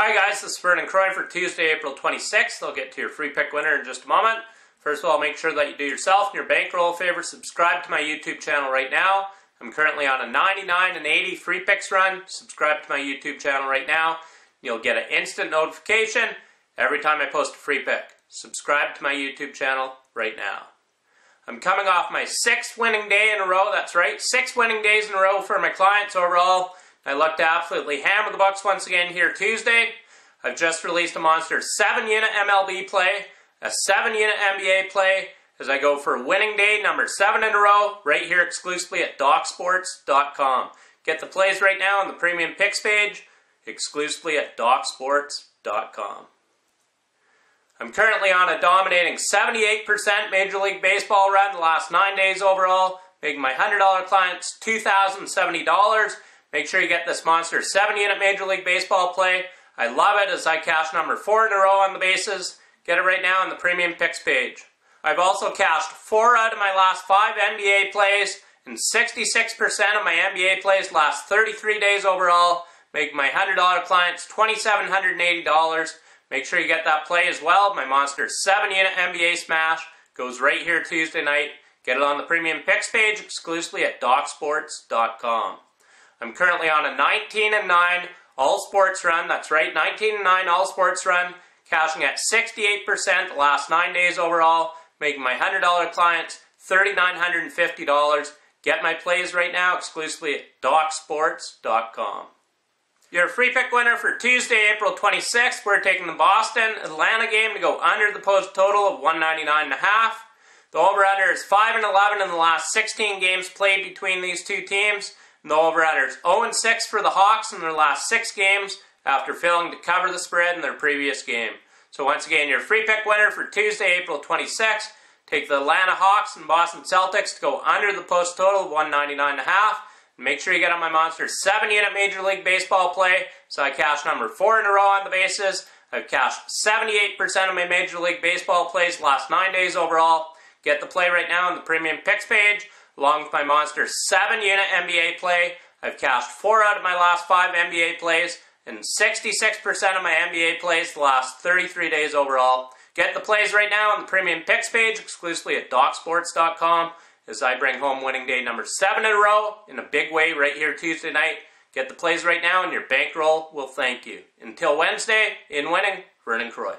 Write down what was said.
Hi guys, this is Vernon Croy for Tuesday, April 26th. I'll get to your free pick winner in just a moment. First of all, make sure that you do yourself and your bankroll a favor. Subscribe to my YouTube channel right now. I'm currently on a 99 and 80 free picks run. Subscribe to my YouTube channel right now. You'll get an instant notification every time I post a free pick. Subscribe to my YouTube channel right now. I'm coming off my sixth winning day in a row. That's right, six winning days in a row for my clients overall. I to absolutely hammer the Bucks once again here Tuesday. I've just released a monster 7-unit MLB play, a 7-unit NBA play, as I go for winning day number 7 in a row, right here exclusively at DocSports.com. Get the plays right now on the Premium Picks page, exclusively at DocSports.com. I'm currently on a dominating 78% Major League Baseball run the last 9 days overall, making my $100 clients $2,070 Make sure you get this Monster 7-unit Major League Baseball play. I love it as I cash number 4 in a row on the bases. Get it right now on the Premium Picks page. I've also cashed 4 out of my last 5 NBA plays and 66% of my NBA plays last 33 days overall, Make my $100 clients $2,780. Make sure you get that play as well. My Monster 7-unit NBA Smash goes right here Tuesday night. Get it on the Premium Picks page exclusively at DocSports.com. I'm currently on a 19 and 9 all sports run. That's right, 19 and 9 all sports run, cashing at 68% the last nine days overall, making my $100 clients $3,950. Get my plays right now exclusively at DocSports.com. Your free pick winner for Tuesday, April 26th, we're taking the Boston Atlanta game to go under the post total of 199.5. The over-under is 5 and 11 in the last 16 games played between these two teams. The over-unders 0-6 for the Hawks in their last six games after failing to cover the spread in their previous game. So once again, your free pick winner for Tuesday, April 26th. Take the Atlanta Hawks and Boston Celtics to go under the post total of 199.5. Make sure you get on my Monster 7-unit Major League Baseball play. So I cashed number 4 in a row on the bases. I've cashed 78% of my Major League Baseball plays last 9 days overall. Get the play right now on the Premium Picks page along with my Monster 7 unit NBA play. I've cashed 4 out of my last 5 NBA plays and 66% of my NBA plays the last 33 days overall. Get the plays right now on the Premium Picks page exclusively at DocSports.com as I bring home winning day number 7 in a row in a big way right here Tuesday night. Get the plays right now and your bankroll will thank you. Until Wednesday, in winning, Vernon Croy.